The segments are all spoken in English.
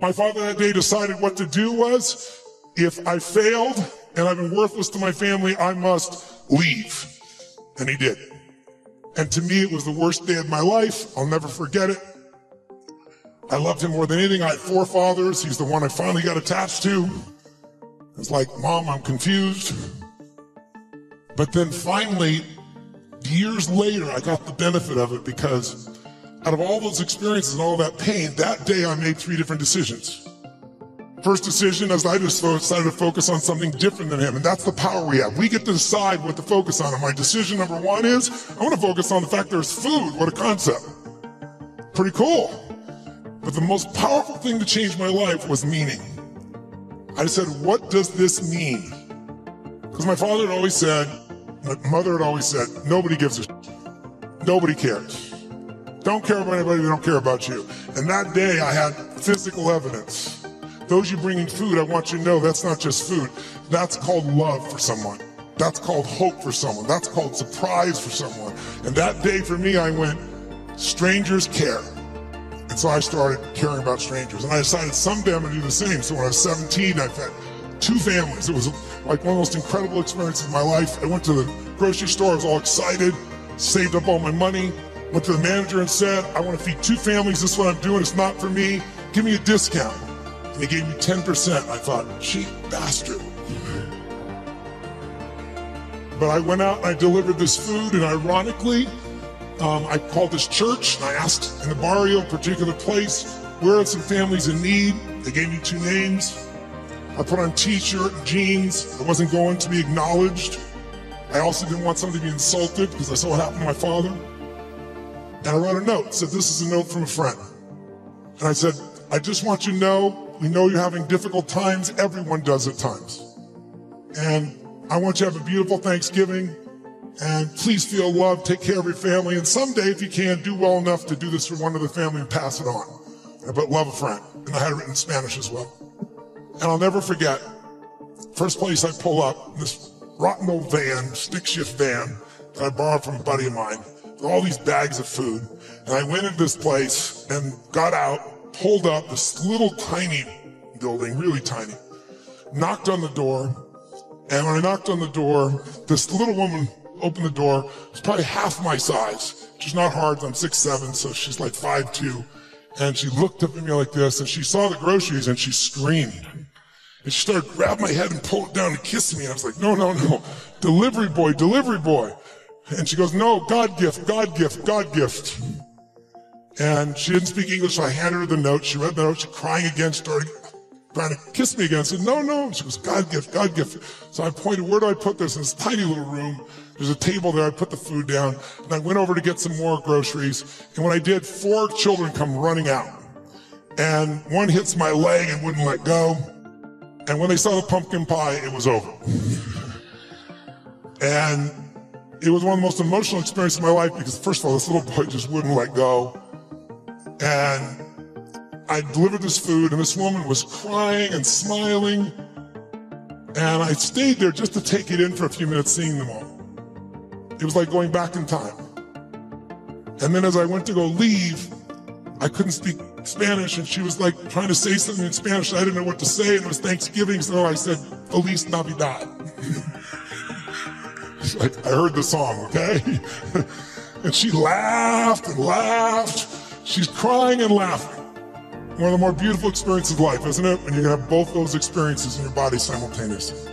My father that day decided what to do was, if I failed and I've been worthless to my family, I must leave. And he did. And to me, it was the worst day of my life. I'll never forget it. I loved him more than anything. I had four fathers. He's the one I finally got attached to. It's like, Mom, I'm confused. But then finally, years later, I got the benefit of it because out of all those experiences and all that pain, that day I made three different decisions. First decision is I just decided to focus on something different than him, and that's the power we have. We get to decide what to focus on. And my decision number one is I want to focus on the fact there's food. What a concept. Pretty cool. But the most powerful thing to change my life was meaning. I said, what does this mean? Because my father had always said, my mother had always said, nobody gives a shit. Nobody cares. Don't care about anybody, they don't care about you. And that day I had physical evidence. Those you bringing food, I want you to know that's not just food. That's called love for someone. That's called hope for someone. That's called surprise for someone. And that day for me, I went, strangers care. And so I started caring about strangers. And I decided someday I'm going to do the same. So when I was 17, I fed two families. It was like one of the most incredible experiences of my life. I went to the grocery store. I was all excited, saved up all my money, went to the manager and said, I want to feed two families. This is what I'm doing. It's not for me. Give me a discount. And they gave me 10%. I thought, cheap bastard. But I went out and I delivered this food, and ironically, um, I called this church and I asked in the barrio, particular place, where are some families in need? They gave me two names. I put on t-shirt and jeans. I wasn't going to be acknowledged. I also didn't want someone to be insulted because I saw what happened to my father. And I wrote a note, said, this is a note from a friend. And I said, I just want you to know, we know you're having difficult times. Everyone does at times. And I want you to have a beautiful Thanksgiving. And please feel loved, take care of your family, and someday, if you can, do well enough to do this for one of the family and pass it on. But love a friend. And I had it written in Spanish as well. And I'll never forget, first place I pull up, this rotten old van, stick shift van, that I borrowed from a buddy of mine, all these bags of food. And I went into this place and got out, pulled up this little tiny building, really tiny, knocked on the door, and when I knocked on the door, this little woman opened the door. It's probably half my size. She's not hard. I'm six seven, so she's like five two. And she looked up at me like this, and she saw the groceries, and she screamed. And she started grabbing my head and pull it down and kiss me. And I was like, no, no, no. Delivery boy, delivery boy. And she goes, no, God gift, God gift, God gift. And she didn't speak English, so I handed her the note. She read the note, she crying again, started trying to kiss me again. I said, no, no. She goes, God gift, God gift. So I pointed, where do I put this? In this tiny little room. There's a table there. I put the food down and I went over to get some more groceries. And when I did, four children come running out. And one hits my leg and wouldn't let go. And when they saw the pumpkin pie, it was over. and it was one of the most emotional experiences of my life because first of all, this little boy just wouldn't let go. And I delivered this food and this woman was crying and smiling. And I stayed there just to take it in for a few minutes, seeing them all. It was like going back in time. And then as I went to go leave, I couldn't speak Spanish and she was like trying to say something in Spanish. I didn't know what to say and it was Thanksgiving. So I said, Feliz Navidad. I heard the song, okay? and she laughed and laughed. She's crying and laughing. One of the more beautiful experiences of life, isn't it? When you can have both those experiences in your body simultaneously.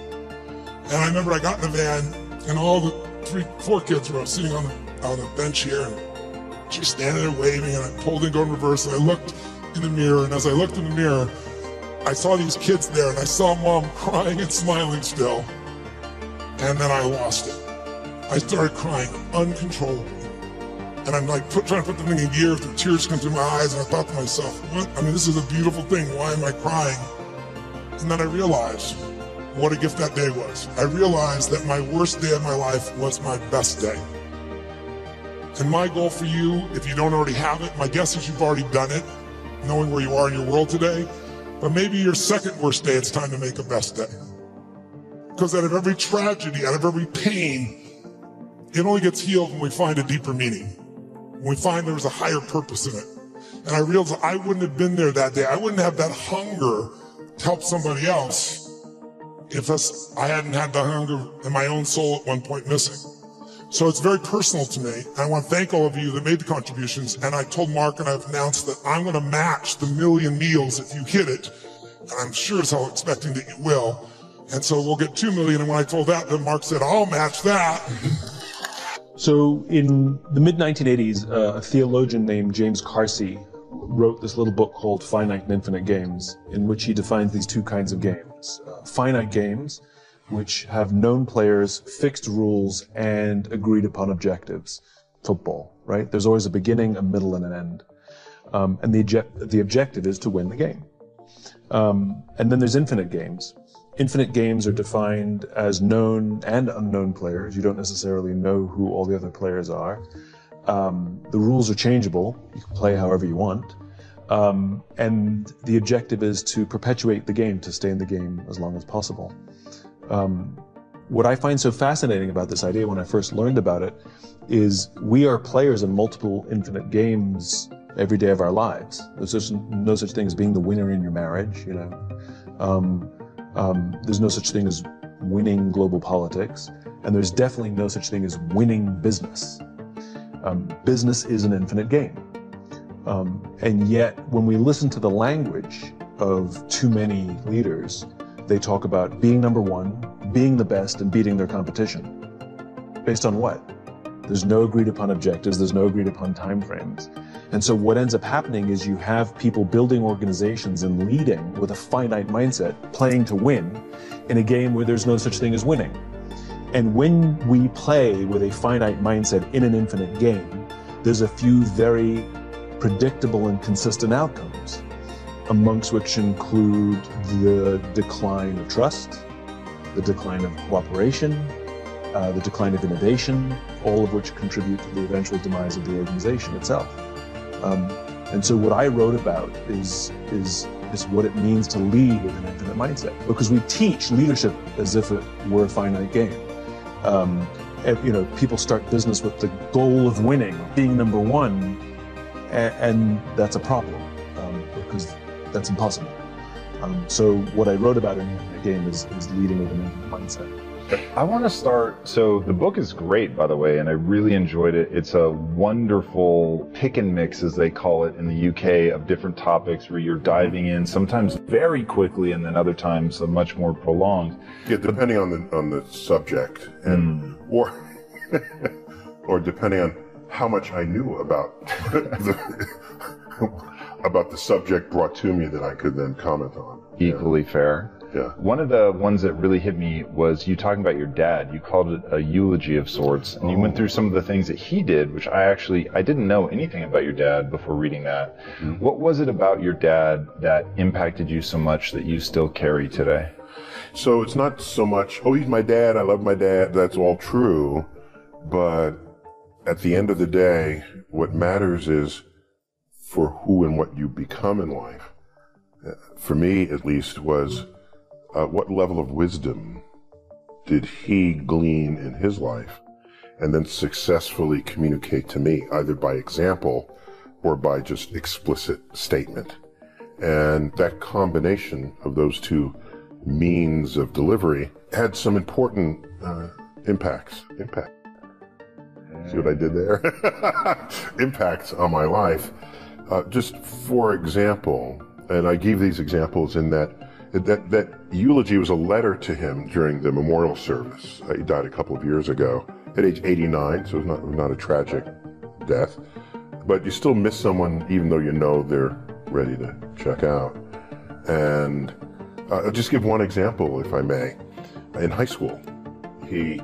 And I remember I got in the van and all the three, four kids were sitting on the, on the bench here and she's standing there waving and I pulled in, going reverse and I looked in the mirror and as I looked in the mirror, I saw these kids there and I saw mom crying and smiling still. And then I lost it. I started crying uncontrollably. And I'm like put, trying to put the thing in gear, the tears come through my eyes, and I thought to myself, what? I mean, this is a beautiful thing. Why am I crying? And then I realized what a gift that day was. I realized that my worst day of my life was my best day. And my goal for you, if you don't already have it, my guess is you've already done it, knowing where you are in your world today. But maybe your second worst day, it's time to make a best day. Because out of every tragedy, out of every pain, it only gets healed when we find a deeper meaning. When we find there's a higher purpose in it. And I realized I wouldn't have been there that day. I wouldn't have that hunger to help somebody else if I hadn't had the hunger in my own soul at one point missing. So it's very personal to me. I want to thank all of you that made the contributions. And I told Mark and I've announced that I'm going to match the million meals if you hit it. And I'm sure as hell expecting that you will. And so we'll get two million. And when I told that, then Mark said, I'll match that. So in the mid 1980s, uh, a theologian named James Carse wrote this little book called Finite and Infinite Games, in which he defines these two kinds of games. Uh, finite games, which have known players, fixed rules, and agreed upon objectives. Football, right? There's always a beginning, a middle, and an end. Um, and the, object- the objective is to win the game. Um, and then there's infinite games. Infinite games are defined as known and unknown players. You don't necessarily know who all the other players are. Um, the rules are changeable. You can play however you want. Um, and the objective is to perpetuate the game, to stay in the game as long as possible. Um, what I find so fascinating about this idea when I first learned about it is we are players in multiple infinite games every day of our lives. There's no such thing as being the winner in your marriage, you know. Um, um, there's no such thing as winning global politics, and there's definitely no such thing as winning business. Um, business is an infinite game. Um, and yet, when we listen to the language of too many leaders, they talk about being number one, being the best, and beating their competition. Based on what? There's no agreed upon objectives, there's no agreed upon timeframes. And so what ends up happening is you have people building organizations and leading with a finite mindset, playing to win in a game where there's no such thing as winning. And when we play with a finite mindset in an infinite game, there's a few very predictable and consistent outcomes amongst which include the decline of trust, the decline of cooperation, uh, the decline of innovation, all of which contribute to the eventual demise of the organization itself. Um, and so what I wrote about is, is, is what it means to lead with an infinite mindset, because we teach leadership as if it were a finite game. Um, you know, people start business with the goal of winning, being number one, and, and that's a problem um, because that's impossible. Um, so what I wrote about in the game is, is leading with an infinite mindset. I want to start. So the book is great, by the way, and I really enjoyed it. It's a wonderful pick and mix, as they call it in the UK, of different topics where you're diving in, sometimes very quickly, and then other times a much more prolonged. Yeah, depending on the on the subject, and mm. or or depending on how much I knew about the, about the subject brought to me that I could then comment on. Equally yeah. fair. Yeah. One of the ones that really hit me was you talking about your dad. You called it a eulogy of sorts, and you went through some of the things that he did, which I actually I didn't know anything about your dad before reading that. Mm-hmm. What was it about your dad that impacted you so much that you still carry today? So it's not so much, oh, he's my dad. I love my dad. That's all true, but at the end of the day, what matters is for who and what you become in life. For me, at least, was uh, what level of wisdom did he glean in his life and then successfully communicate to me, either by example or by just explicit statement. And that combination of those two means of delivery had some important uh, impacts. Impact. See what I did there? impacts on my life. Uh, just for example, and I gave these examples in that that that eulogy was a letter to him during the memorial service. Uh, he died a couple of years ago at age 89, so it's not not a tragic death, but you still miss someone even though you know they're ready to check out. And uh, I'll just give one example, if I may. In high school, he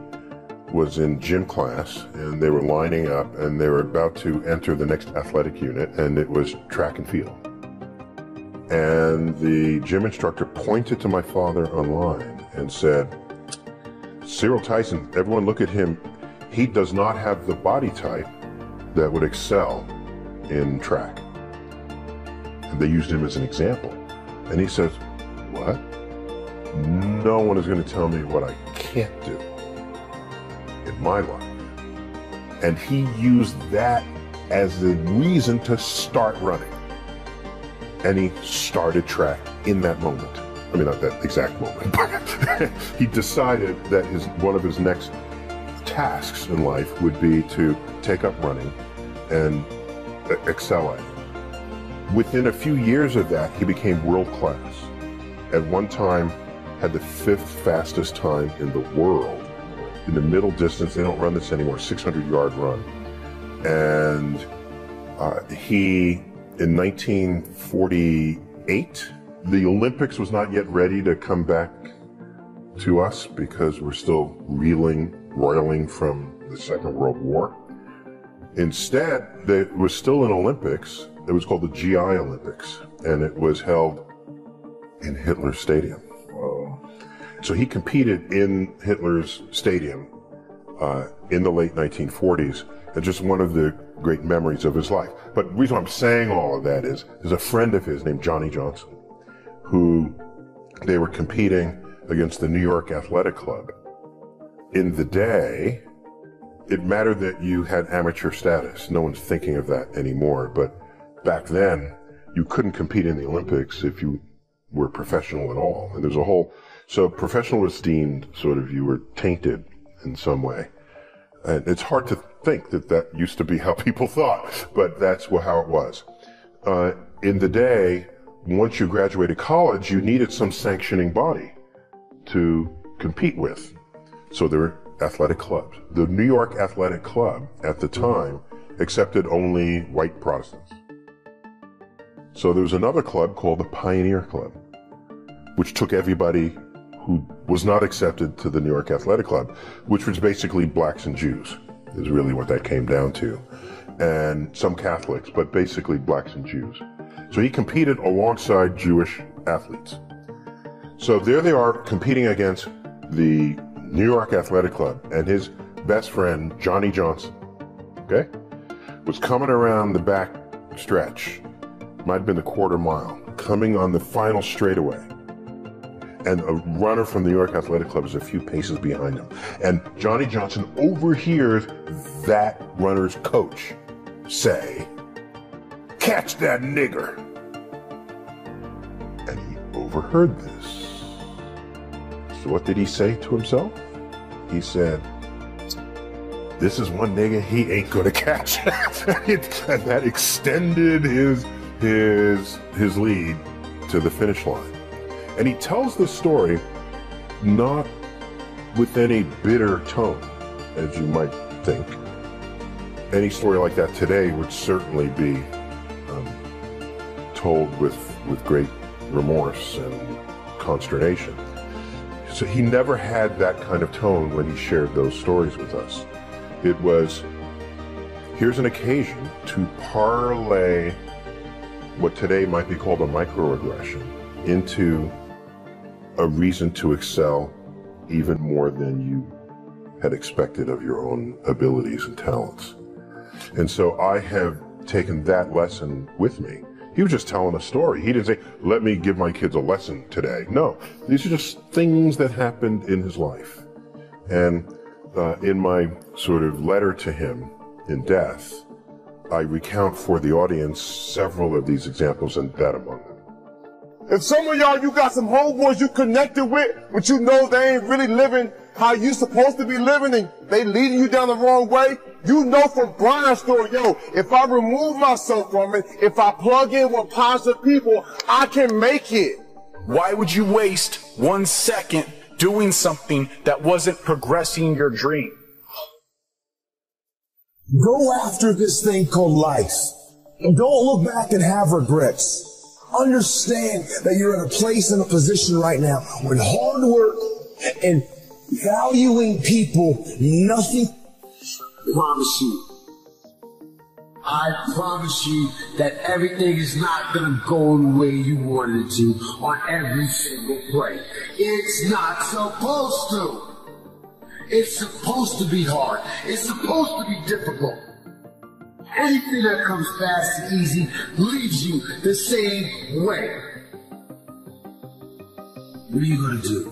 was in gym class and they were lining up and they were about to enter the next athletic unit and it was track and field. And the gym instructor pointed to my father online and said, Cyril Tyson, everyone look at him. He does not have the body type that would excel in track. And they used him as an example. And he says, What? No one is going to tell me what I can't do in my life. And he used that as the reason to start running. He started track in that moment. I mean, not that exact moment, but he decided that his one of his next tasks in life would be to take up running and excel at it. Within a few years of that, he became world class. At one time, had the fifth fastest time in the world. In the middle distance, they don't run this anymore, 600 yard run. And uh, he, in 1948, the Olympics was not yet ready to come back to us because we're still reeling, roiling from the Second World War. Instead, there was still an Olympics. It was called the GI Olympics, and it was held in Hitler Stadium. So he competed in Hitler's stadium uh, in the late 1940s, just one of the great memories of his life. But the reason I'm saying all of that is, there's a friend of his named Johnny Johnson, who they were competing against the New York Athletic Club. In the day, it mattered that you had amateur status. No one's thinking of that anymore. But back then, you couldn't compete in the Olympics if you were professional at all. And there's a whole, so professional was deemed sort of you were tainted in some way. And it's hard to think that that used to be how people thought, but that's how it was. Uh, in the day, once you graduated college, you needed some sanctioning body to compete with. So there were athletic clubs. The New York Athletic Club at the time accepted only white Protestants. So there was another club called the Pioneer Club, which took everybody who was not accepted to the New York Athletic Club, which was basically blacks and Jews, is really what that came down to. And some Catholics, but basically blacks and Jews. So he competed alongside Jewish athletes. So there they are competing against the New York Athletic Club and his best friend, Johnny Johnson, okay, was coming around the back stretch, might have been the quarter mile, coming on the final straightaway. And a runner from the New York Athletic Club is a few paces behind him. And Johnny Johnson overhears that runner's coach say, Catch that nigger. And he overheard this. So what did he say to himself? He said, this is one nigga he ain't gonna catch. and that extended his his his lead to the finish line. And he tells this story not with any bitter tone, as you might think. Any story like that today would certainly be um, told with with great remorse and consternation. So he never had that kind of tone when he shared those stories with us. It was, here's an occasion to parlay what today might be called a microaggression into a reason to excel even more than you had expected of your own abilities and talents. And so I have taken that lesson with me he was just telling a story. He didn't say, let me give my kids a lesson today. No, these are just things that happened in his life. And uh, in my sort of letter to him in death, I recount for the audience several of these examples and that among them. If some of y'all, you got some homeboys you connected with, but you know they ain't really living how you supposed to be living and they leading you down the wrong way, you know from Brian's story, yo, if I remove myself from it, if I plug in with positive people, I can make it. Why would you waste one second doing something that wasn't progressing your dream? Go after this thing called life. Don't look back and have regrets. Understand that you're in a place and a position right now with hard work and valuing people, nothing promise you. I promise you that everything is not gonna go the way you wanted it to on every single play. It's not supposed to. It's supposed to be hard. It's supposed to be difficult. Anything that comes fast and easy leaves you the same way. What are you gonna do?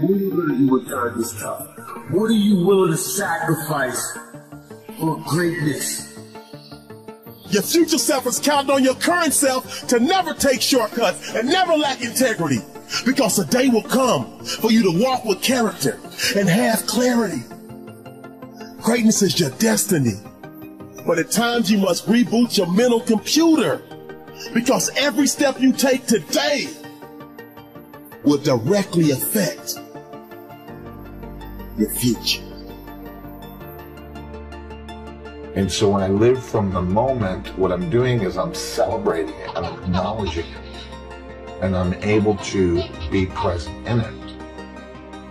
What are you gonna do when times is tough? What are you willing to sacrifice for greatness? Your future self is counting on your current self to never take shortcuts and never lack integrity. Because a day will come for you to walk with character and have clarity. Greatness is your destiny. But at times you must reboot your mental computer because every step you take today will directly affect your future. And so when I live from the moment, what I'm doing is I'm celebrating it, I'm acknowledging it, and I'm able to be present in it.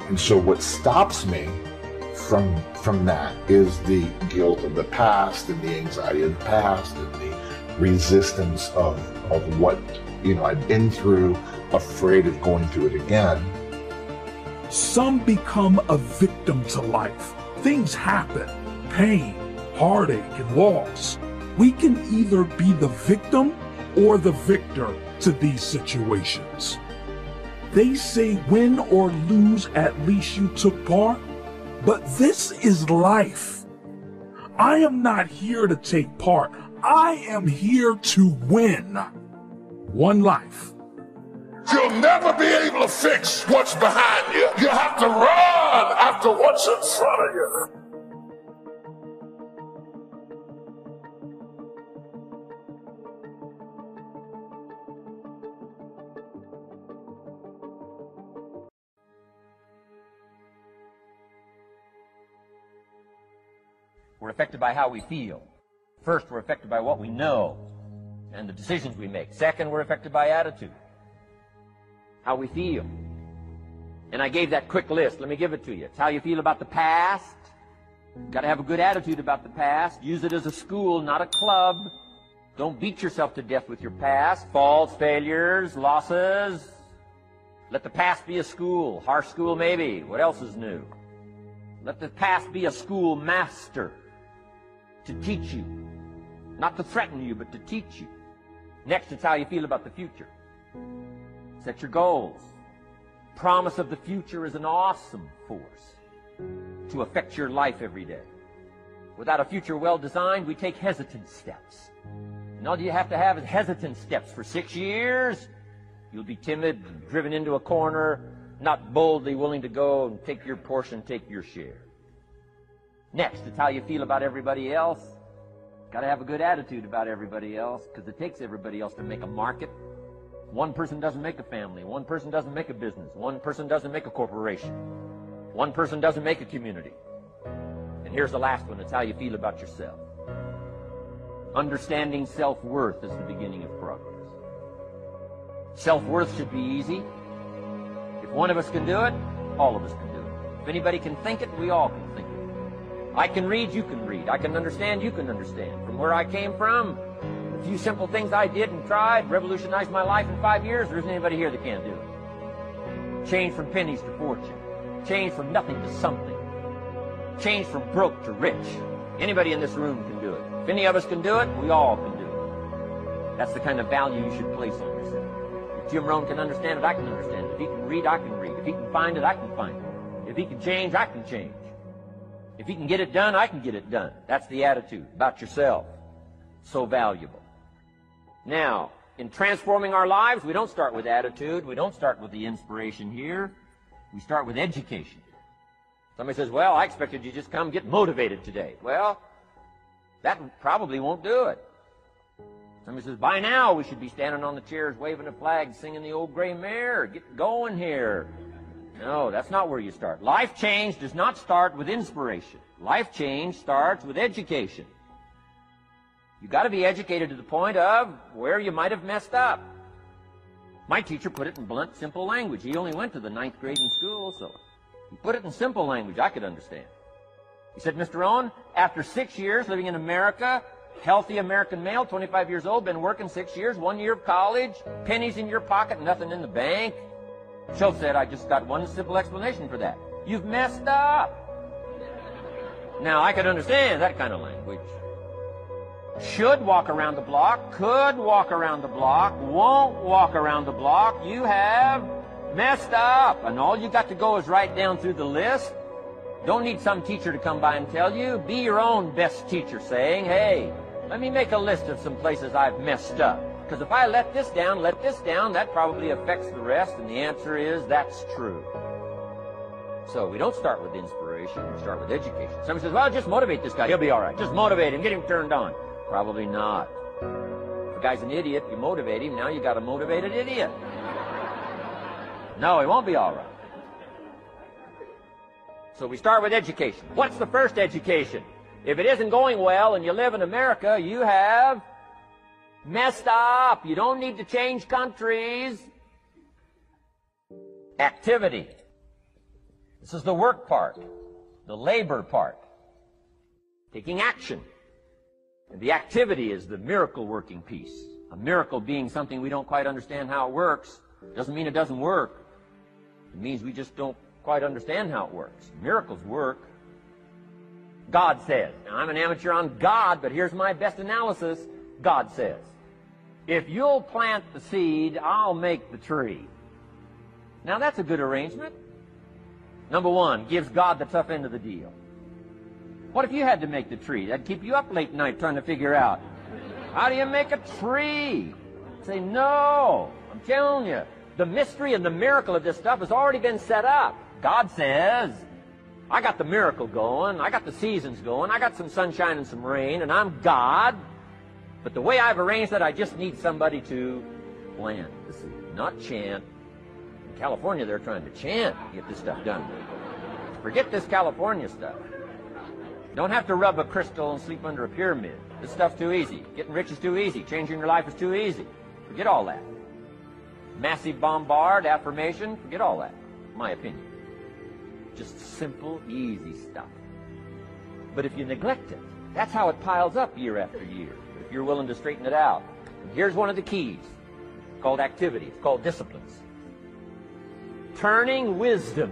And so what stops me from from that is the guilt of the past and the anxiety of the past and the resistance of of what you know I've been through, afraid of going through it again. Some become a victim to life. Things happen. Pain, heartache, and loss. We can either be the victim or the victor to these situations. They say win or lose, at least you took part. But this is life. I am not here to take part. I am here to win. One life. You'll never be able to fix what's behind you. You have to run after what's in front of you. We're affected by how we feel. First, we're affected by what we know and the decisions we make. Second, we're affected by attitude, how we feel. And I gave that quick list. Let me give it to you. It's how you feel about the past. Got to have a good attitude about the past. Use it as a school, not a club. Don't beat yourself to death with your past. Faults, failures, losses. Let the past be a school. Harsh school, maybe. What else is new? Let the past be a school master to teach you. Not to threaten you, but to teach you. Next, it's how you feel about the future. Set your goals. Promise of the future is an awesome force to affect your life every day. Without a future well designed, we take hesitant steps. And all you have to have is hesitant steps for six years. You'll be timid, driven into a corner, not boldly willing to go and take your portion, take your share. Next, it's how you feel about everybody else. Got to have a good attitude about everybody else because it takes everybody else to make a market. One person doesn't make a family. One person doesn't make a business. One person doesn't make a corporation. One person doesn't make a community. And here's the last one. It's how you feel about yourself. Understanding self-worth is the beginning of progress. Self-worth should be easy. If one of us can do it, all of us can do it. If anybody can think it, we all can think it. I can read, you can read. I can understand, you can understand. From where I came from, a few simple things I did and tried revolutionized my life in five years. There isn't anybody here that can't do it. Change from pennies to fortune. Change from nothing to something. Change from broke to rich. Anybody in this room can do it. If any of us can do it, we all can do it. That's the kind of value you should place on yourself. If Jim Rohn can understand it, I can understand it. If he can read, I can read. If he can find it, I can find it. If he can change, I can change. If he can get it done, I can get it done. That's the attitude about yourself. So valuable. Now, in transforming our lives, we don't start with attitude. We don't start with the inspiration here. We start with education. Somebody says, well, I expected you just come get motivated today. Well, that probably won't do it. Somebody says, by now we should be standing on the chairs waving a flag, singing the old gray mare. Get going here. No, that's not where you start. Life change does not start with inspiration. Life change starts with education. You've got to be educated to the point of where you might have messed up. My teacher put it in blunt, simple language. He only went to the ninth grade in school, so he put it in simple language I could understand. He said, Mr. Rohn, after six years living in America, healthy American male, 25 years old, been working six years, one year of college, pennies in your pocket, nothing in the bank. Shoaff said, I just got one simple explanation for that. You've messed up. Now, I could understand that kind of language. Should walk around the block, could walk around the block, won't walk around the block. You have messed up. And all you got to go is write down through the list. Don't need some teacher to come by and tell you. Be your own best teacher saying, hey, Let me make a list of some places I've messed up. Because if I let this down, let this down, that probably affects the rest, and the answer is that's true. So we don't start with inspiration, we start with education. Somebody says, well, just motivate this guy, he'll be all right. Just motivate him, get him turned on. Probably not. If a guy's an idiot, you motivate him, now you got a motivated idiot. No, he won't be all right. So we start with education. What's the first education? If it isn't going well and you live in America, you have messed up. You don't need to change countries. Activity. This is the work part, the labor part. Taking action. And the activity is the miracle working piece. A miracle being something we don't quite understand how it works doesn't mean it doesn't work. It means we just don't quite understand how it works. Miracles work. God says. Now, I'm an amateur on God, but here's my best analysis. God says. If you'll plant the seed, I'll make the tree. Now, that's a good arrangement. Number one, gives God the tough end of the deal. What if you had to make the tree? That'd keep you up late night trying to figure out how do you make a tree? Say, no. I'm telling you, the mystery and the miracle of this stuff has already been set up. God says, I got the miracle going. I got the seasons going. I got some sunshine and some rain, and I'm God. But the way I've arranged that, I just need somebody to plant the seed, not chant. In California, they're trying to chant to get this stuff done. Forget this California stuff. Don't have to rub a crystal and sleep under a pyramid. This stuff's too easy. Getting rich is too easy. Changing your life is too easy. Forget all that. Massive bombard, affirmation, forget all that. My opinion. Just simple, easy stuff. But if you neglect it, that's how it piles up year after year. You're willing to straighten it out. And here's one of the keys. Called activity. It's called disciplines. Turning wisdom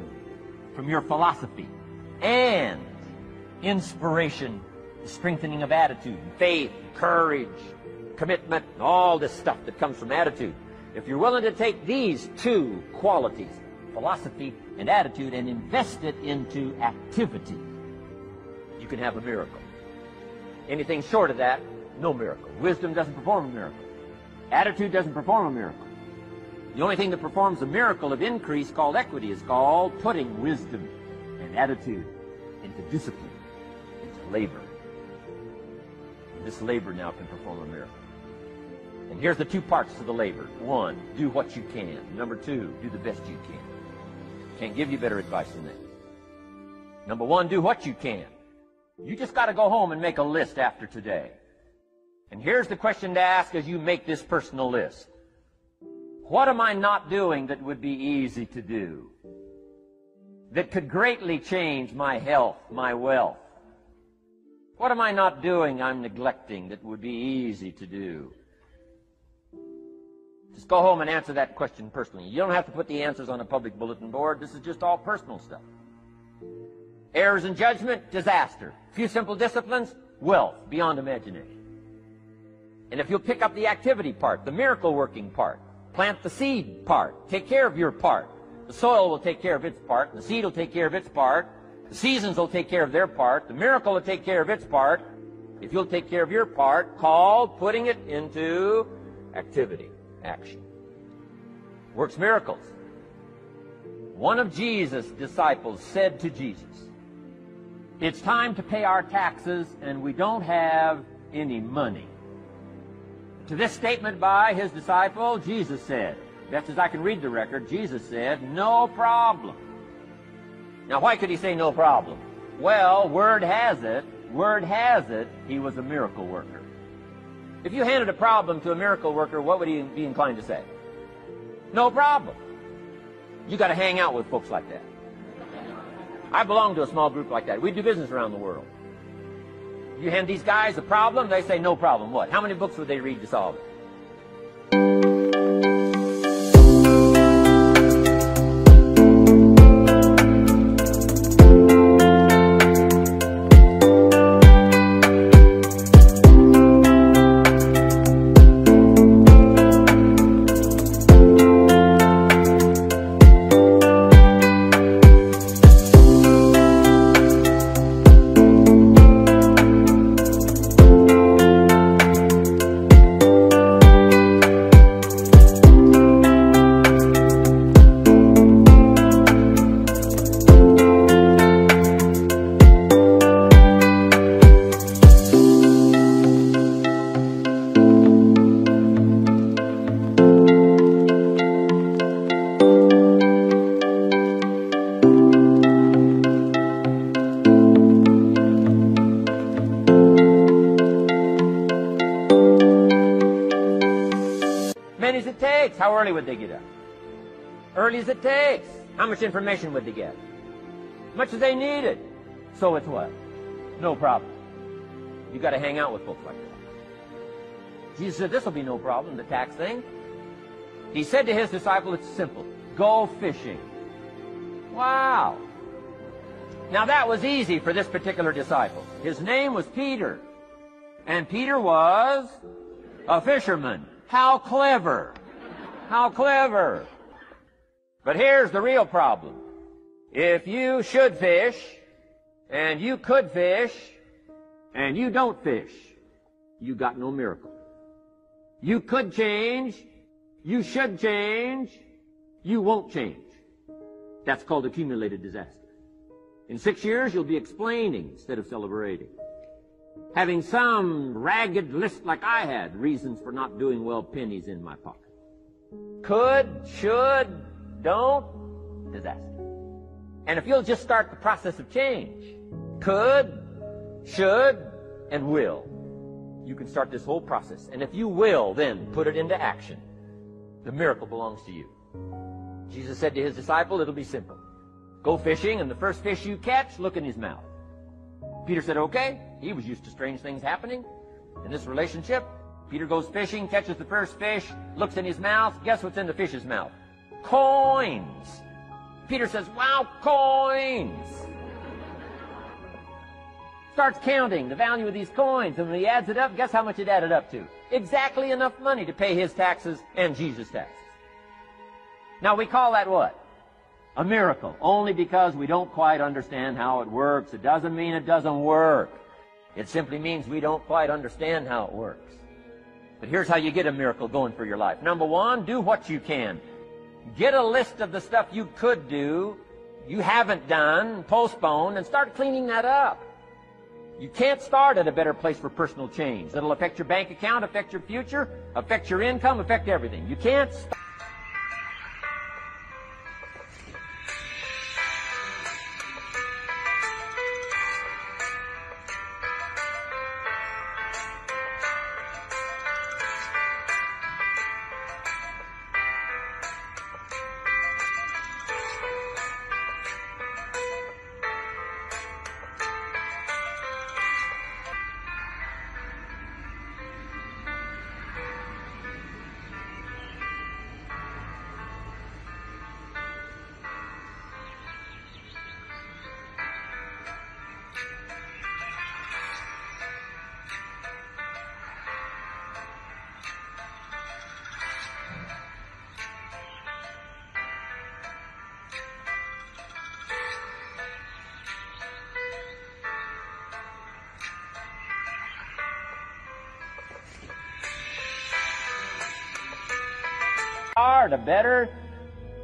from your philosophy and inspiration, the strengthening of attitude, faith, courage, commitment, all this stuff that comes from attitude. If you're willing to take these two qualities, philosophy and attitude, and invest it into activity, you can have a miracle. Anything short of that, no miracle. Wisdom doesn't perform a miracle. Attitude doesn't perform a miracle. The only thing that performs a miracle of increase called equity is called putting wisdom and attitude into discipline, into labor. And this labor now can perform a miracle. And here's the two parts to the labor. One, do what you can. Number two, do the best you can. Can't give you better advice than that. Number one, do what you can. You just got to go home and make a list after today. And here's the question to ask as you make this personal list. What am I not doing that would be easy to do? That could greatly change my health, my wealth? What am I not doing I'm neglecting that would be easy to do? Just go home and answer that question personally. You don't have to put the answers on a public bulletin board. This is just all personal stuff. Errors in judgment, disaster. Few simple disciplines, wealth beyond imagination. And if you'll pick up the activity part, the miracle working part, plant the seed part, take care of your part. The soil will take care of its part, the seed will take care of its part, the seasons will take care of their part, the miracle will take care of its part. If you'll take care of your part, called putting it into activity, action. Works miracles. One of Jesus' disciples said to Jesus, It's time to pay our taxes and we don't have any money. To this statement by his disciple, Jesus said, best as I can read the record, Jesus said, no problem. Now, why could he say no problem? Well, word has it, word has it, he was a miracle worker. If you handed a problem to a miracle worker, what would he be inclined to say? No problem. You got to hang out with folks like that. I belong to a small group like that. We do business around the world. You hand these guys a problem, they say no problem. What? How many books would they read to solve it? Early would they get up? Early as it takes. How much information would they get? Much as they needed. So it's what? No problem. You got to hang out with folks like that. Jesus said, this will be no problem, the tax thing. He said to his disciple, it's simple. Go fishing. Wow. Now that was easy for this particular disciple. His name was Peter. And Peter was a fisherman. How clever. How clever. But here's the real problem. If you should fish, and you could fish, and you don't fish, you got no miracle. You could change, you should change, you won't change. That's called accumulated disaster. In six years, you'll be explaining instead of celebrating. Having some ragged list like I had, reasons for not doing well, pennies in my pocket. Could, should, don't, disaster. And if you'll just start the process of change, could, should, and will, you can start this whole process. And if you will, then put it into action, the miracle belongs to you. Jesus said to his disciple, it'll be simple. Go fishing, and the first fish you catch, look in his mouth. Peter said, okay. He was used to strange things happening in this relationship. Peter goes fishing, catches the first fish, looks in his mouth. Guess what's in the fish's mouth? Coins. Peter says, wow, coins. Starts counting the value of these coins, and when he adds it up, guess how much it added up to? Exactly enough money to pay his taxes and Jesus' taxes. Now we call that what? A miracle. Only because we don't quite understand how it works. It doesn't mean it doesn't work. It simply means we don't quite understand how it works. But here's how you get a miracle going for your life. Number one, do what you can. Get a list of the stuff you could do, you haven't done, postponed, and start cleaning that up. You can't start at a better place for personal change. That'll affect your bank account, affect your future, affect your income, affect everything. You can't start. Start a better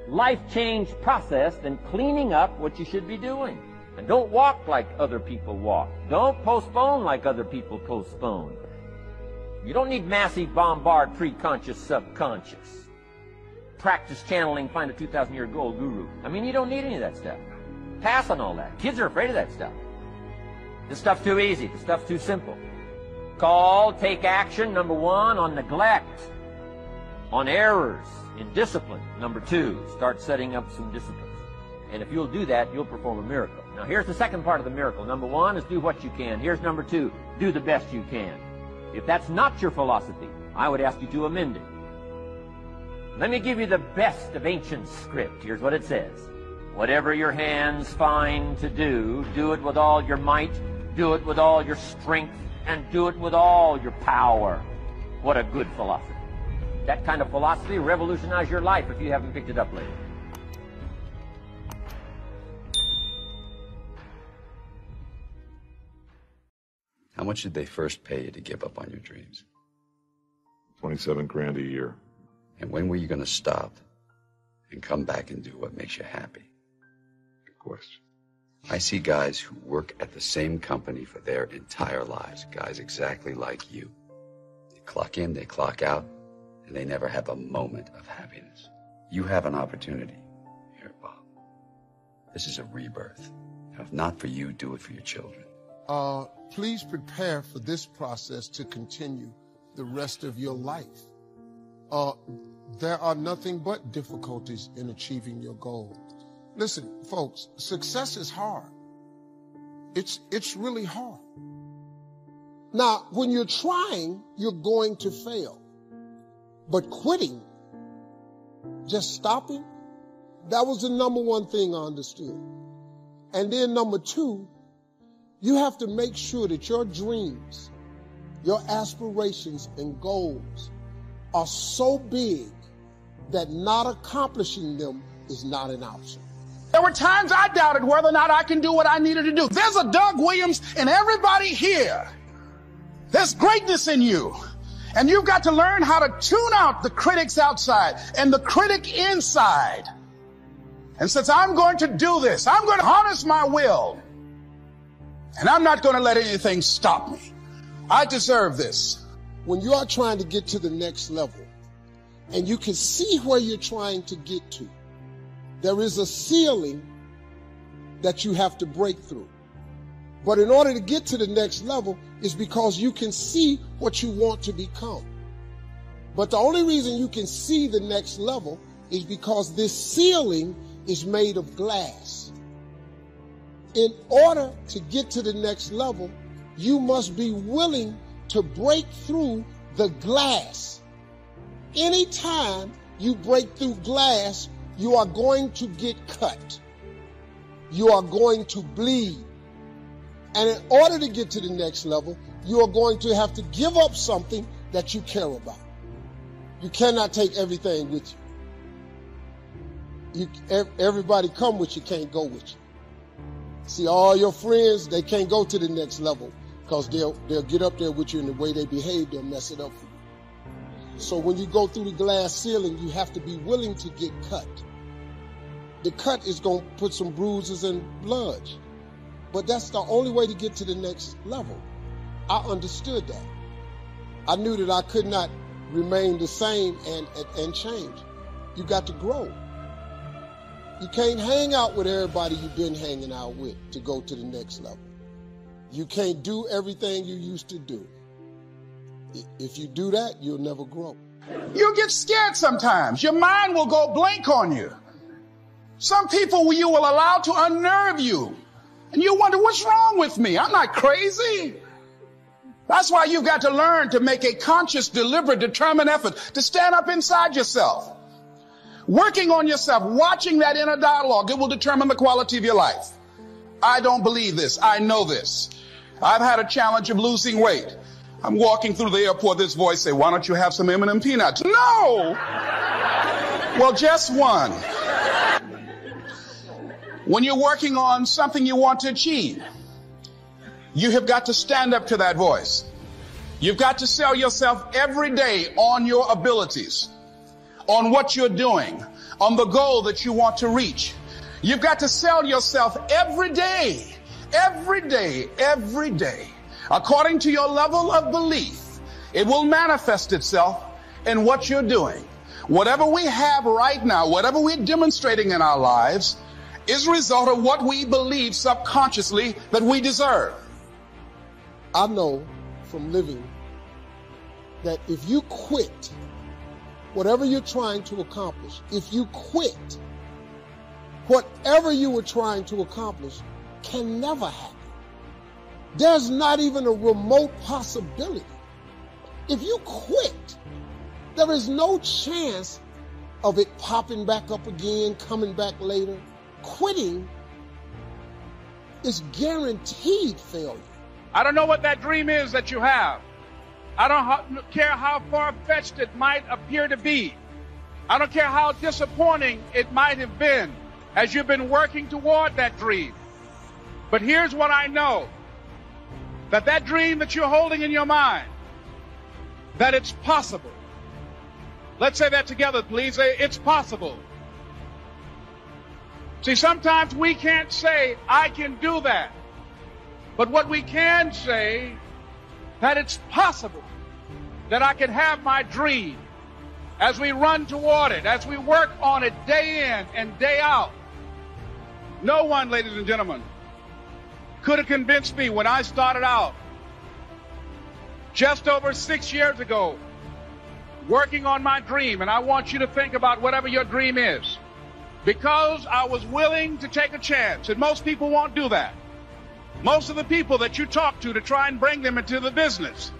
life change process than cleaning up what you should be doing. And don't walk like other people walk. Don't postpone like other people postpone. You don't need massive bombard pre-conscious subconscious. Practice channeling, find a 2,000 year gold guru. I mean, you don't need any of that stuff. Pass on all that. Kids are afraid of that stuff. This stuff's too easy. This stuff's too simple. Call, take action, number one, on neglect, on errors, in discipline. Number two, start setting up some disciplines. And if you'll do that, you'll perform a miracle. Now here's the second part of the miracle. Number one is do what you can. Here's number two, do the best you can. If that's not your philosophy, I would ask you to amend it. Let me give you the best of ancient script. Here's what it says. Whatever your hands find to do, do it with all your might, do it with all your strength, and do it with all your power. What a good philosophy. That kind of philosophy will revolutionize your life if you haven't picked it up lately. How much did they first pay you to give up on your dreams? 27 grand a year. And when were you going to stop and come back and do what makes you happy? Good question. I see guys who work at the same company for their entire lives, guys exactly like you. They clock in, they clock out, and they never have a moment of happiness. You have an opportunity here, Bob. This is a rebirth. And if not for you, do it for your children. Uh, please prepare for this process to continue the rest of your life. Uh, there are nothing but difficulties in achieving your goal. Listen, folks, success is hard. It's, it's really hard. Now, when you're trying, you're going to fail. But quitting, just stopping, that was the number one thing I understood. And then number two, you have to make sure that your dreams, your aspirations and goals are so big that not accomplishing them is not an option. There were times I doubted whether or not I can do what I needed to do. There's a Doug Williams in everybody here. There's greatness in you. And you've got to learn how to tune out the critics outside and the critic inside. And since I'm going to do this, I'm going to harness my will. And I'm not going to let anything stop me. I deserve this. When you are trying to get to the next level and you can see where you're trying to get to, there is a ceiling that you have to break through. But in order to get to the next level is because you can see what you want to become. But the only reason you can see the next level is because this ceiling is made of glass. In order to get to the next level, you must be willing to break through the glass. Anytime you break through glass, you are going to get cut. You are going to bleed. And in order to get to the next level, you are going to have to give up something that you care about. You cannot take everything with you. you everybody come with you can't go with you. See, all your friends, they can't go to the next level because they'll, they'll get up there with you and the way they behave, they'll mess it up for you. So when you go through the glass ceiling, you have to be willing to get cut. The cut is going to put some bruises and blood. But that's the only way to get to the next level. I understood that. I knew that I could not remain the same and, and, and change. You got to grow. You can't hang out with everybody you've been hanging out with to go to the next level. You can't do everything you used to do. If you do that, you'll never grow. You'll get scared sometimes. Your mind will go blank on you. Some people you will allow to unnerve you. And you wonder, what's wrong with me? I'm not crazy. That's why you've got to learn to make a conscious, deliberate, determined effort to stand up inside yourself. Working on yourself, watching that inner dialogue, it will determine the quality of your life. I don't believe this. I know this. I've had a challenge of losing weight. I'm walking through the airport, this voice say, why don't you have some M&M peanuts? No! Well, just one. When you're working on something you want to achieve, you have got to stand up to that voice. You've got to sell yourself every day on your abilities on what you're doing, on the goal that you want to reach. You've got to sell yourself every day, every day, every day. According to your level of belief, it will manifest itself in what you're doing. Whatever we have right now, whatever we're demonstrating in our lives, is a result of what we believe subconsciously that we deserve. I know from living that if you quit whatever you're trying to accomplish, if you quit, whatever you were trying to accomplish can never happen. There's not even a remote possibility. If you quit, there is no chance of it popping back up again, coming back later. Quitting is guaranteed failure. I don't know what that dream is that you have. I don't care how far fetched it might appear to be. I don't care how disappointing it might have been as you've been working toward that dream. But here's what I know that that dream that you're holding in your mind, that it's possible. Let's say that together, please. It's possible. See, sometimes we can't say, I can do that. But what we can say that it's possible that I can have my dream as we run toward it, as we work on it day in and day out. No one, ladies and gentlemen, could have convinced me when I started out just over six years ago working on my dream, and I want you to think about whatever your dream is. Because I was willing to take a chance, and most people won't do that. Most of the people that you talk to to try and bring them into the business,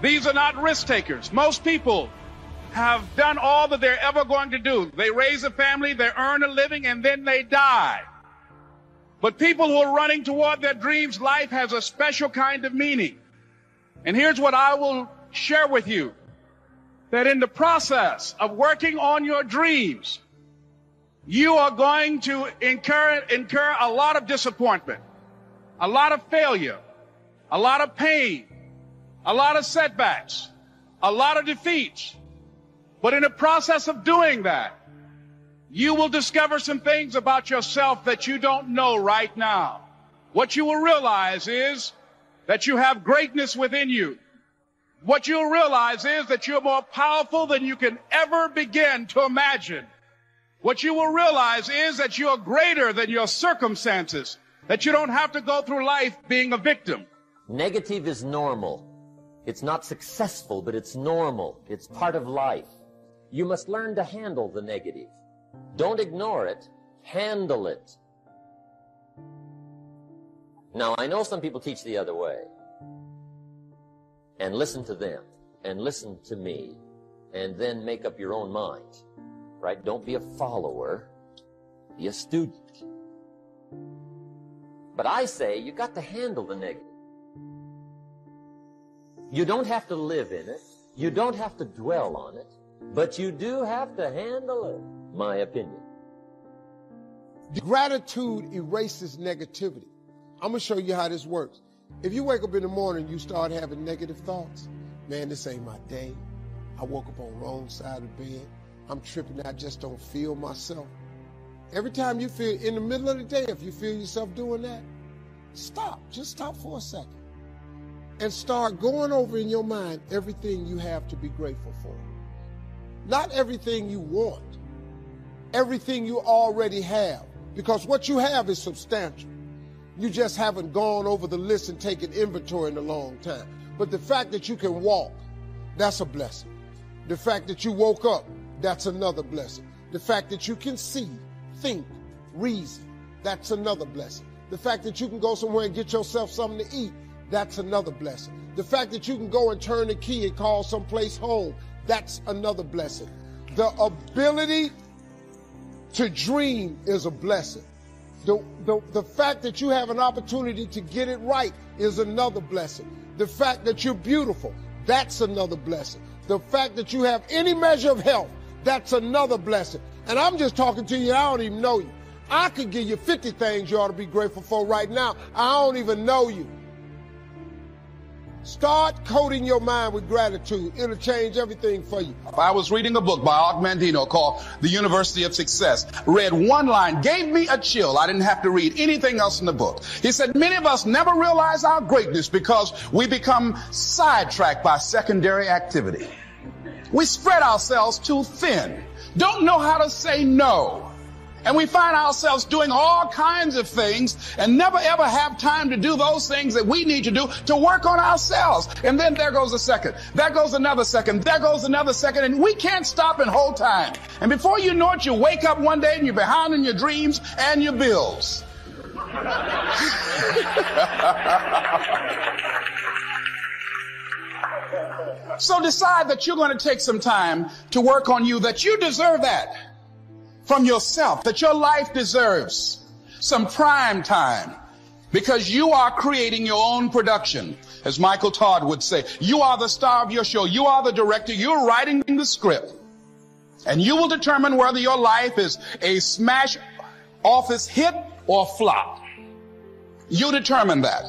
these are not risk takers. Most people have done all that they're ever going to do. They raise a family, they earn a living, and then they die. But people who are running toward their dreams, life has a special kind of meaning. And here's what I will share with you. That in the process of working on your dreams, you are going to incur, incur a lot of disappointment, a lot of failure, a lot of pain, a lot of setbacks, a lot of defeats. But in the process of doing that, you will discover some things about yourself that you don't know right now. What you will realize is that you have greatness within you. What you'll realize is that you're more powerful than you can ever begin to imagine. What you will realize is that you are greater than your circumstances, that you don't have to go through life being a victim. Negative is normal. It's not successful, but it's normal. It's part of life. You must learn to handle the negative. Don't ignore it. Handle it. Now, I know some people teach the other way. And listen to them. And listen to me. And then make up your own mind. Right? Don't be a follower. Be a student. But I say you got to handle the negative. You don't have to live in it. You don't have to dwell on it. But you do have to handle it, my opinion. Gratitude erases negativity. I'm going to show you how this works. If you wake up in the morning, you start having negative thoughts. Man, this ain't my day. I woke up on the wrong side of bed. I'm tripping. I just don't feel myself. Every time you feel in the middle of the day, if you feel yourself doing that, stop. Just stop for a second and start going over in your mind everything you have to be grateful for. Not everything you want, everything you already have, because what you have is substantial. You just haven't gone over the list and taken inventory in a long time. But the fact that you can walk, that's a blessing. The fact that you woke up, that's another blessing. The fact that you can see, think, reason, that's another blessing. The fact that you can go somewhere and get yourself something to eat, that's another blessing. The fact that you can go and turn the key and call someplace home, that's another blessing. The ability to dream is a blessing. The, the, the fact that you have an opportunity to get it right is another blessing. The fact that you're beautiful, that's another blessing. The fact that you have any measure of health, that's another blessing. And I'm just talking to you, I don't even know you. I could give you 50 things you ought to be grateful for right now. I don't even know you. Start coating your mind with gratitude. It'll change everything for you. I was reading a book by Og called The University of Success. Read one line, gave me a chill. I didn't have to read anything else in the book. He said, many of us never realize our greatness because we become sidetracked by secondary activity. We spread ourselves too thin. Don't know how to say no. And we find ourselves doing all kinds of things and never ever have time to do those things that we need to do to work on ourselves. And then there goes a second. There goes another second. There goes another second. And we can't stop and hold time. And before you know it, you wake up one day and you're behind in your dreams and your bills. so decide that you're going to take some time to work on you, that you deserve that from yourself, that your life deserves some prime time because you are creating your own production. As Michael Todd would say, you are the star of your show. You are the director. You're writing the script. And you will determine whether your life is a smash office hit or flop. You determine that.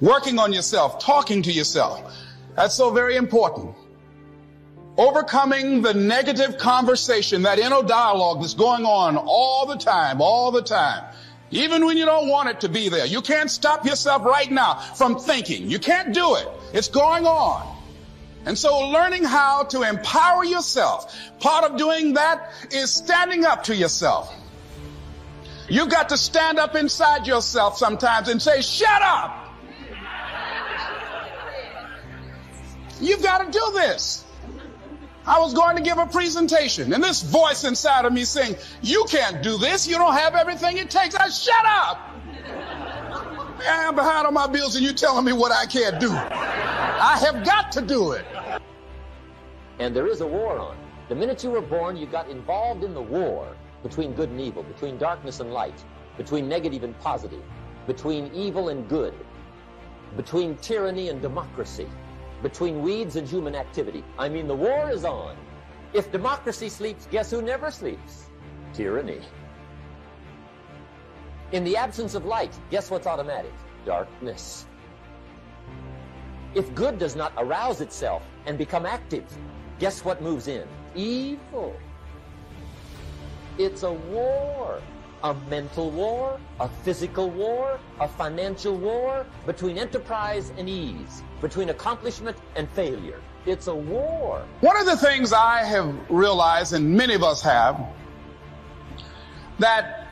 Working on yourself, talking to yourself. That's so very important. Overcoming the negative conversation, that inner dialogue that's going on all the time, all the time. Even when you don't want it to be there. You can't stop yourself right now from thinking. You can't do it. It's going on. And so learning how to empower yourself, part of doing that is standing up to yourself. You've got to stand up inside yourself sometimes and say, shut up. You've got to do this. I was going to give a presentation, and this voice inside of me saying, You can't do this. You don't have everything it takes. I shut up. I'm behind on my bills, and you're telling me what I can't do. I have got to do it. And there is a war on. The minute you were born, you got involved in the war between good and evil, between darkness and light, between negative and positive, between evil and good, between tyranny and democracy, between weeds and human activity. I mean, the war is on. If democracy sleeps, guess who never sleeps? Tyranny. In the absence of light, guess what's automatic? Darkness. If good does not arouse itself and become active, guess what moves in? Evil. It's a war. A mental war, a physical war, a financial war, between enterprise and ease, between accomplishment and failure. It's a war. One of the things I have realized, and many of us have, that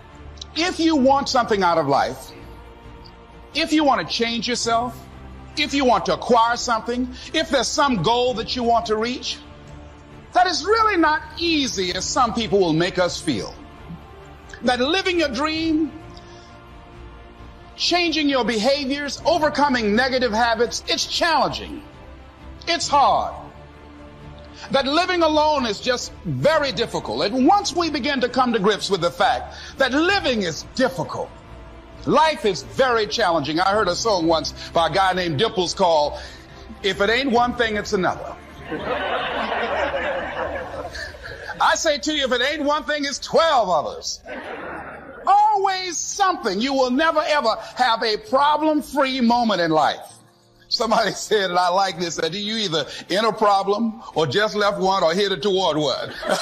if you want something out of life, if you want to change yourself, if you want to acquire something, if there's some goal that you want to reach, that is really not easy as some people will make us feel that living your dream, changing your behaviors, overcoming negative habits, it's challenging. It's hard. That living alone is just very difficult. And once we begin to come to grips with the fact that living is difficult, life is very challenging. I heard a song once by a guy named Dimples called, If It Ain't One Thing, It's Another. I say to you, if it ain't one thing, it's 12 others. Always something. You will never ever have a problem free moment in life. Somebody said, and I like this, that you either in a problem or just left one or headed toward one.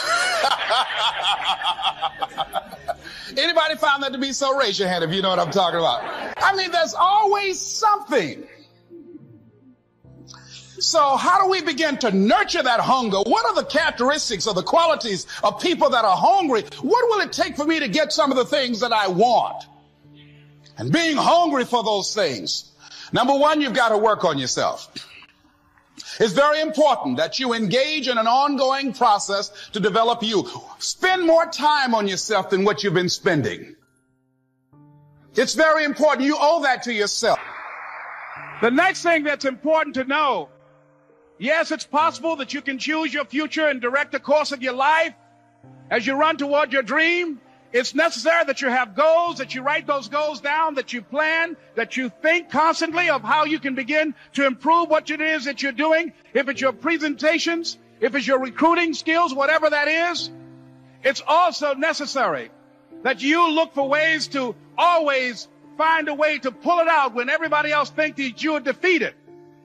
Anybody found that to be so? Raise your hand if you know what I'm talking about. I mean, there's always something. So how do we begin to nurture that hunger? What are the characteristics or the qualities of people that are hungry? What will it take for me to get some of the things that I want? And being hungry for those things. Number one, you've got to work on yourself. It's very important that you engage in an ongoing process to develop you. Spend more time on yourself than what you've been spending. It's very important. You owe that to yourself. The next thing that's important to know Yes, it's possible that you can choose your future and direct the course of your life as you run toward your dream. It's necessary that you have goals, that you write those goals down, that you plan, that you think constantly of how you can begin to improve what it is that you're doing. If it's your presentations, if it's your recruiting skills, whatever that is, it's also necessary that you look for ways to always find a way to pull it out when everybody else thinks that you are defeated.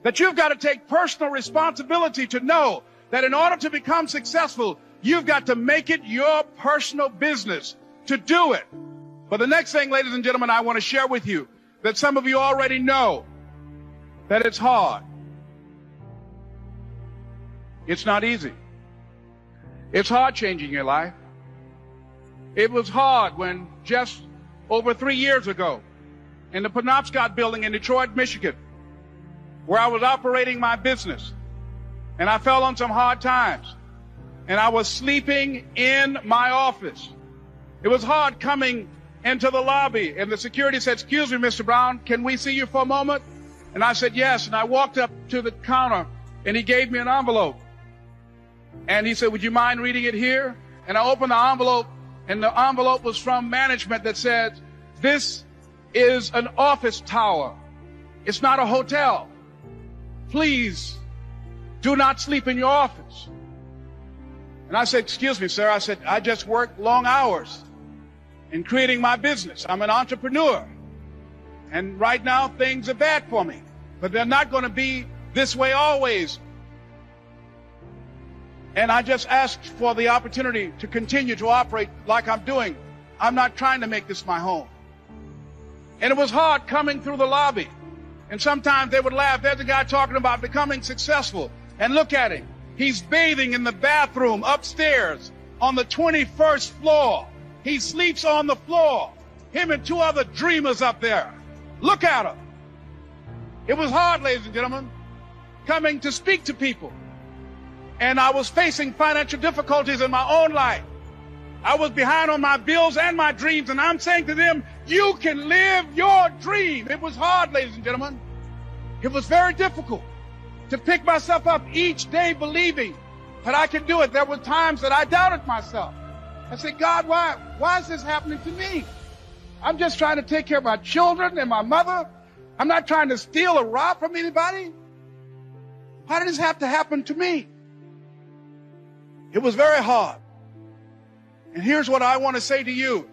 That you've got to take personal responsibility to know that in order to become successful, you've got to make it your personal business to do it. But the next thing, ladies and gentlemen, I want to share with you that some of you already know that it's hard. It's not easy. It's hard changing your life. It was hard when just over three years ago in the Penobscot building in Detroit, Michigan, where I was operating my business. And I fell on some hard times. And I was sleeping in my office. It was hard coming into the lobby and the security said, excuse me, Mr. Brown, can we see you for a moment? And I said, yes. And I walked up to the counter and he gave me an envelope. And he said, would you mind reading it here? And I opened the envelope and the envelope was from management that said, this is an office tower. It's not a hotel please do not sleep in your office. And I said, excuse me, sir. I said, I just work long hours in creating my business. I'm an entrepreneur. And right now things are bad for me, but they're not going to be this way always. And I just asked for the opportunity to continue to operate like I'm doing. I'm not trying to make this my home. And it was hard coming through the lobby. And sometimes they would laugh. There's a guy talking about becoming successful. And look at him. He's bathing in the bathroom upstairs on the 21st floor. He sleeps on the floor. Him and two other dreamers up there. Look at him. It was hard, ladies and gentlemen, coming to speak to people and I was facing financial difficulties in my own life. I was behind on my bills and my dreams, and I'm saying to them, you can live your dream. It was hard, ladies and gentlemen. It was very difficult to pick myself up each day believing that I could do it. There were times that I doubted myself. I said, God, why, why is this happening to me? I'm just trying to take care of my children and my mother. I'm not trying to steal or rob from anybody. Why did this have to happen to me? It was very hard. And here's what I want to say to you.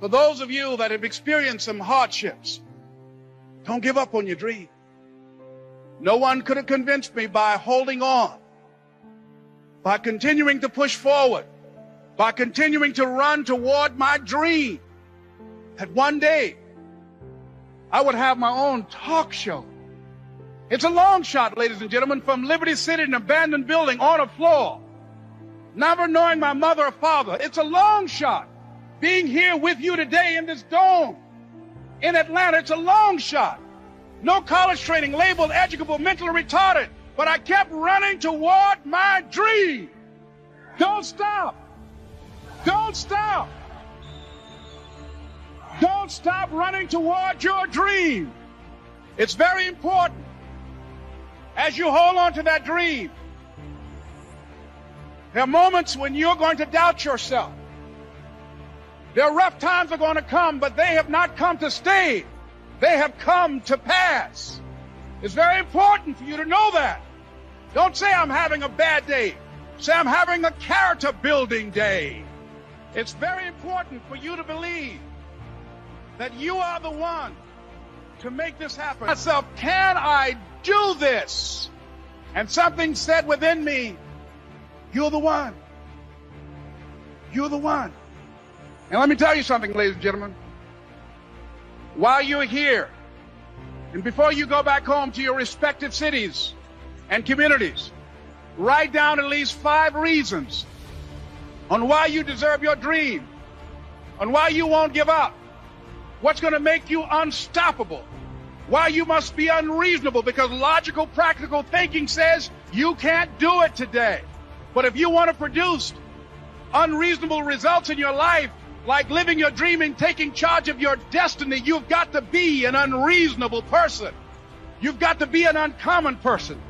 For those of you that have experienced some hardships, don't give up on your dream. No one could have convinced me by holding on, by continuing to push forward, by continuing to run toward my dream, that one day I would have my own talk show. It's a long shot, ladies and gentlemen, from Liberty City, an abandoned building on a floor never knowing my mother or father. It's a long shot. Being here with you today in this dome in Atlanta, it's a long shot. No college training, labeled educable, mentally retarded, but I kept running toward my dream. Don't stop. Don't stop. Don't stop running toward your dream. It's very important as you hold on to that dream there are moments when you're going to doubt yourself. There are rough times are going to come, but they have not come to stay. They have come to pass. It's very important for you to know that. Don't say I'm having a bad day. Say I'm having a character building day. It's very important for you to believe that you are the one to make this happen. Myself, can I do this? And something said within me, you're the one. You're the one. And let me tell you something, ladies and gentlemen. While you're here, and before you go back home to your respective cities and communities, write down at least five reasons on why you deserve your dream, on why you won't give up, what's going to make you unstoppable, why you must be unreasonable, because logical, practical thinking says you can't do it today. But if you want to produce unreasonable results in your life, like living your dream and taking charge of your destiny, you've got to be an unreasonable person. You've got to be an uncommon person.